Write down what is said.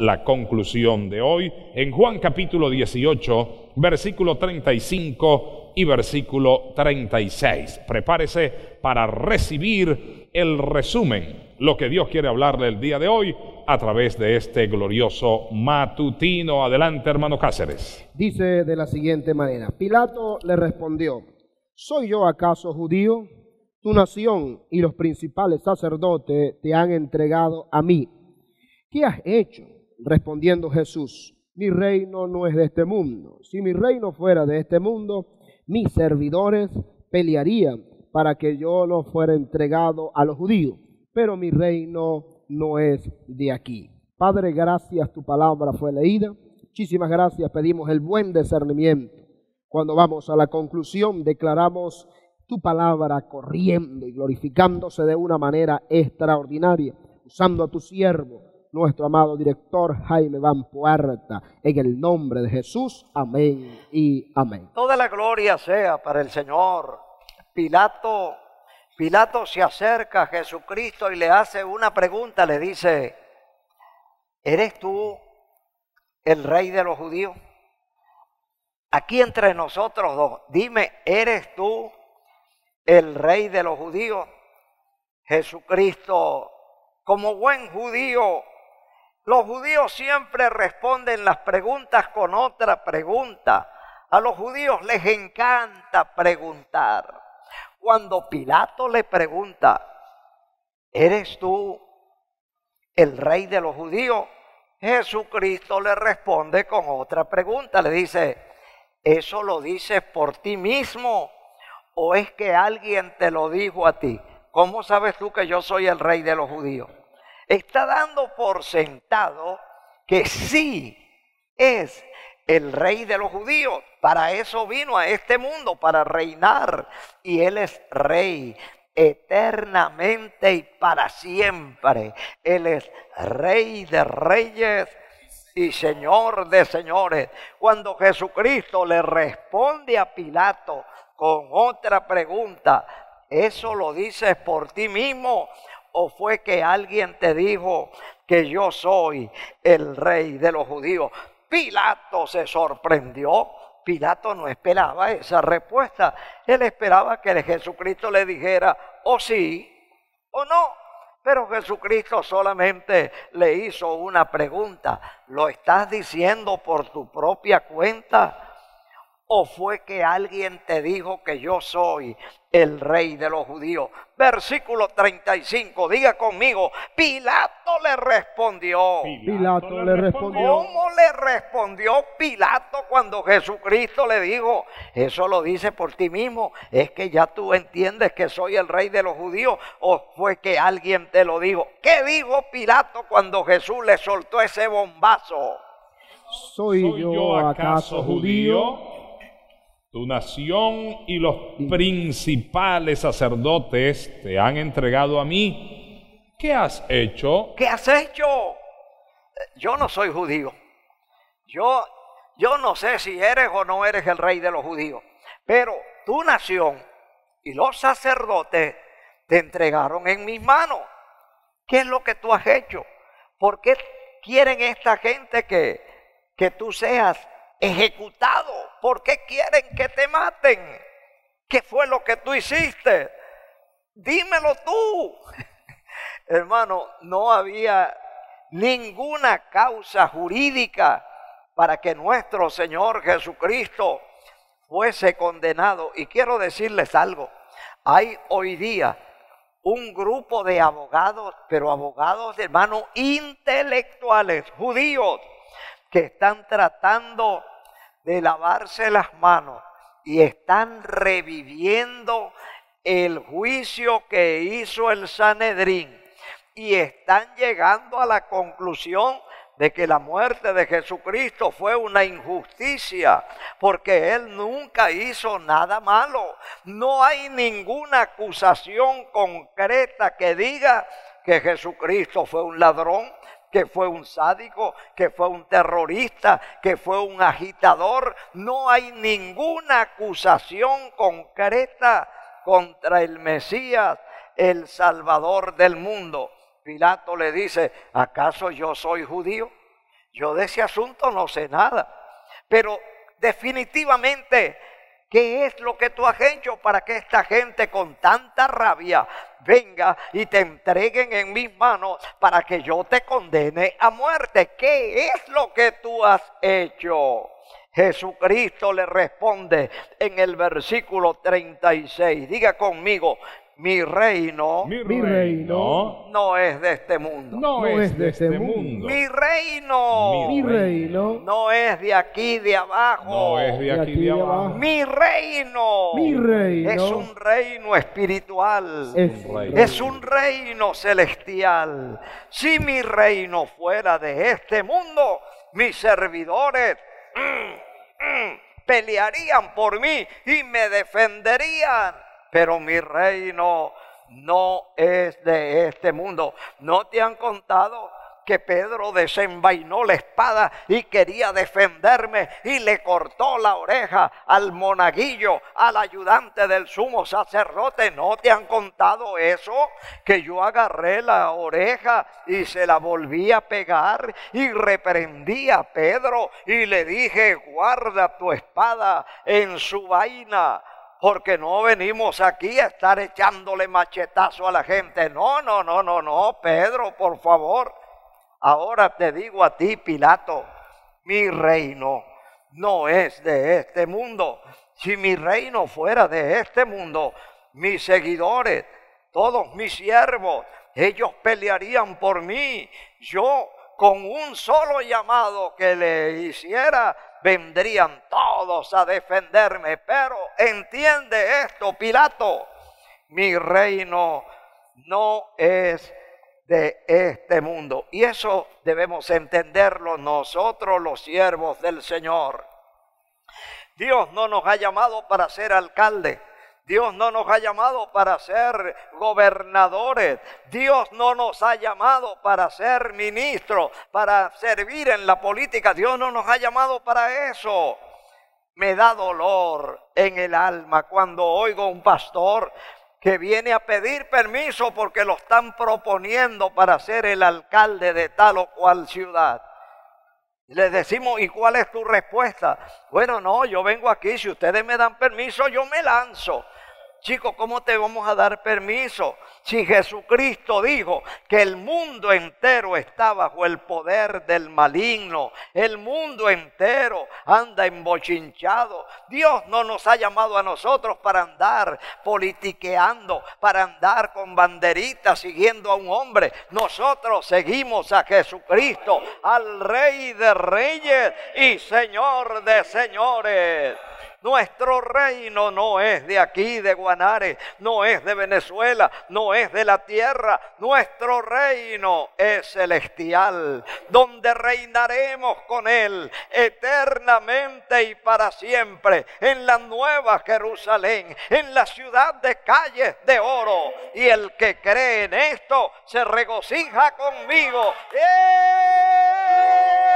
la conclusión de hoy en Juan capítulo 18, versículo 35 y versículo 36. Prepárese para recibir el resumen, lo que Dios quiere hablarle el día de hoy a través de este glorioso matutino. Adelante, hermano Cáceres. Dice de la siguiente manera, Pilato le respondió, ¿soy yo acaso judío? Tu nación y los principales sacerdotes te han entregado a mí. ¿Qué has hecho? Respondiendo Jesús, mi reino no es de este mundo. Si mi reino fuera de este mundo, mis servidores pelearían para que yo no fuera entregado a los judíos. Pero mi reino no es de aquí. Padre, gracias, tu palabra fue leída. Muchísimas gracias, pedimos el buen discernimiento. Cuando vamos a la conclusión, declaramos tu palabra corriendo y glorificándose de una manera extraordinaria, usando a tu siervo, nuestro amado director Jaime Van Puerta, en el nombre de Jesús. Amén y amén. Toda la gloria sea para el Señor. Pilato, Pilato se acerca a Jesucristo y le hace una pregunta, le dice, ¿eres tú el rey de los judíos? Aquí entre nosotros dos, dime, ¿eres tú el rey de los judíos? Jesucristo, como buen judío, los judíos siempre responden las preguntas con otra pregunta. A los judíos les encanta preguntar. Cuando Pilato le pregunta, ¿eres tú el rey de los judíos? Jesucristo le responde con otra pregunta. Le dice, ¿eso lo dices por ti mismo o es que alguien te lo dijo a ti? ¿Cómo sabes tú que yo soy el rey de los judíos? Está dando por sentado que sí es el rey de los judíos. Para eso vino a este mundo, para reinar. Y Él es rey eternamente y para siempre. Él es rey de reyes y señor de señores. Cuando Jesucristo le responde a Pilato con otra pregunta, ¿eso lo dices por ti mismo? ¿O fue que alguien te dijo que yo soy el rey de los judíos? Pilato se sorprendió. Pilato no esperaba esa respuesta. Él esperaba que Jesucristo le dijera o sí o no. Pero Jesucristo solamente le hizo una pregunta. ¿Lo estás diciendo por tu propia cuenta? ¿O fue que alguien te dijo que yo soy el rey de los judíos? Versículo 35, diga conmigo, Pilato le respondió. Pilato le respondió. ¿Cómo le respondió Pilato cuando Jesucristo le dijo, eso lo dice por ti mismo, es que ya tú entiendes que soy el rey de los judíos? ¿O fue que alguien te lo dijo? ¿Qué dijo Pilato cuando Jesús le soltó ese bombazo? ¿Soy, yo acaso judío? Tu nación y los principales sacerdotes te han entregado a mí. ¿Qué has hecho? ¿Qué has hecho? Yo no soy judío. Yo, yo no sé si eres o no eres el rey de los judíos. Pero tu nación y los sacerdotes te entregaron en mis manos. ¿Qué es lo que tú has hecho? ¿Por qué quieren esta gente que, que tú seas ejecutado. ¿Por qué quieren que te maten? ¿Qué fue lo que tú hiciste? Dímelo tú. Hermano, no había ninguna causa jurídica para que nuestro Señor Jesucristo fuese condenado. Y quiero decirles algo. Hay hoy día un grupo de abogados, pero abogados, hermano, intelectuales, judíos, que están tratando de lavarse las manos y están reviviendo el juicio que hizo el Sanedrín y están llegando a la conclusión de que la muerte de Jesucristo fue una injusticia, porque Él nunca hizo nada malo. No hay ninguna acusación concreta que diga que Jesucristo fue un ladrón, que fue un sádico, que fue un terrorista, que fue un agitador. No hay ninguna acusación concreta contra el Mesías, el Salvador del mundo. Pilato le dice, ¿acaso yo soy judío? Yo de ese asunto no sé nada. Pero definitivamente, ¿qué es lo que tú has hecho para que esta gente con tanta rabia venga y te entreguen en mis manos para que yo te condene a muerte? ¿Qué es lo que tú has hecho? Jesucristo le responde en el versículo 36. Diga conmigo, mi reino, Mi reino no es de este mundo. no, es de este mundo. Mi reino Mi reino, no es de aquí de abajo. No es de aquí de abajo. Mi reino, mi reino es un reino espiritual. es un reino. Es un reino celestial. Si mi reino fuera de este mundo, mis servidores mm, mm, pelearían por mí y me defenderían. Pero mi reino no es de este mundo. ¿No te han contado? que Pedro desenvainó la espada y quería defenderme y le cortó la oreja al monaguillo, al ayudante del sumo sacerdote. ¿No te han contado eso? Que yo agarré la oreja y se la volví a pegar y reprendí a Pedro y le dije, guarda tu espada en su vaina porque no venimos aquí a estar echándole machetazo a la gente. No, no, no, no, no, Pedro, por favor. Ahora te digo a ti, Pilato, mi reino no es de este mundo. Si mi reino fuera de este mundo, mis seguidores, todos mis siervos, ellos pelearían por mí. Yo, con un solo llamado que le hiciera, vendrían todos a defenderme. Pero entiende esto, Pilato, mi reino no es de este mundo. Y eso debemos entenderlo nosotros los siervos del Señor. Dios no nos ha llamado para ser alcalde. Dios no nos ha llamado para ser gobernadores. Dios no nos ha llamado para ser ministros, para servir en la política. Dios no nos ha llamado para eso. Me da dolor en el alma cuando oigo un pastor que viene a pedir permiso porque lo están proponiendo para ser el alcalde de tal o cual ciudad. Le decimos, ¿y cuál es tu respuesta? Bueno, no, yo vengo aquí, si ustedes me dan permiso, yo me lanzo. Chicos, ¿cómo te vamos a dar permiso? Si Jesucristo dijo que el mundo entero está bajo el poder del maligno, el mundo entero anda embochinchado. Dios no nos ha llamado a nosotros para andar politiqueando, para andar con banderitas siguiendo a un hombre. Nosotros seguimos a Jesucristo, al Rey de Reyes y Señor de Señores. Nuestro reino no es de aquí, de Guanare, no es de Venezuela, no es de la tierra. Nuestro reino es celestial, donde reinaremos con Él eternamente y para siempre, en la nueva Jerusalén, en la ciudad de calles de oro. Y el que cree en esto se regocija conmigo. ¡Eh!